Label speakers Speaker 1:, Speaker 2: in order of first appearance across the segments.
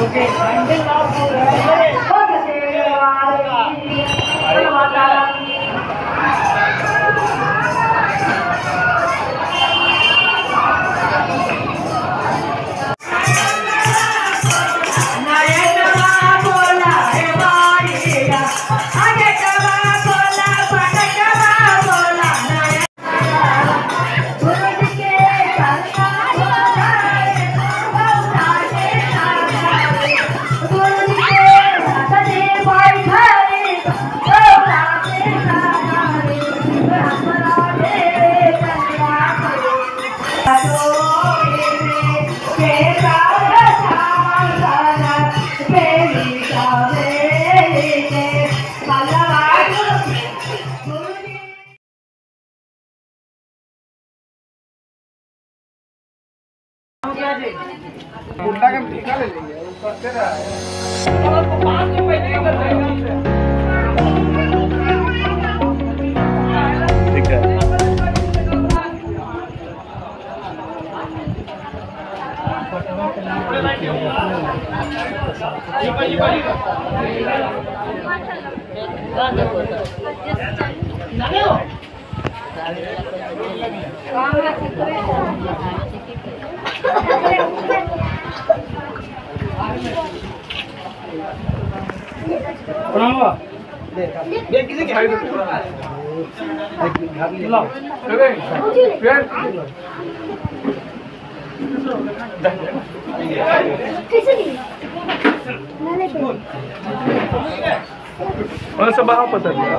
Speaker 1: Okay,
Speaker 2: Thank you. उन्हें सब बाहर पता चला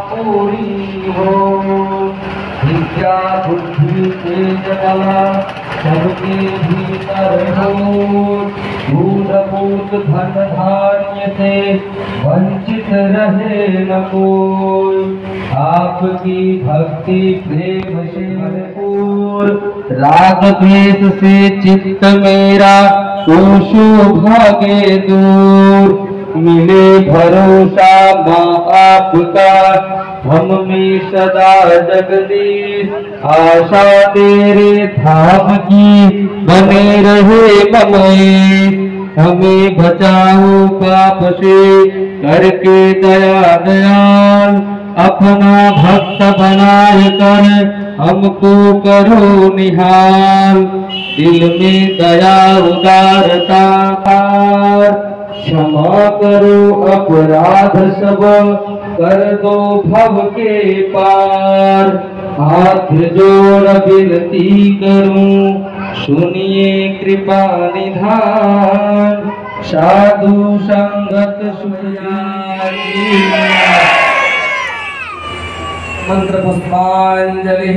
Speaker 2: पूरी हो। विद्या बुद्धि तेज बला सबके भीतर हो। भूत धन धान्य से वंचित रहे न कोई। आपकी भक्ति प्रेम से भरपूर। राग द्वेष से चित्त मेरा कोशो भागे दूर। मिले भरोसा माँ आपका हम में सदा जगदीश। आशा तेरे धाम की बने रहे ममई हमें बचाओ पाप से, करके दया दयाल। अपना भक्त बनाए कर हमको करो निहाल। दिल में दया उदारता क्षमा करो, अपराध सब कर दो भव के पार। हाथ जोड़ विनती करूँ, सुनिए कृपा निधान। साधु संगत मंत्र पुष्पांजलि।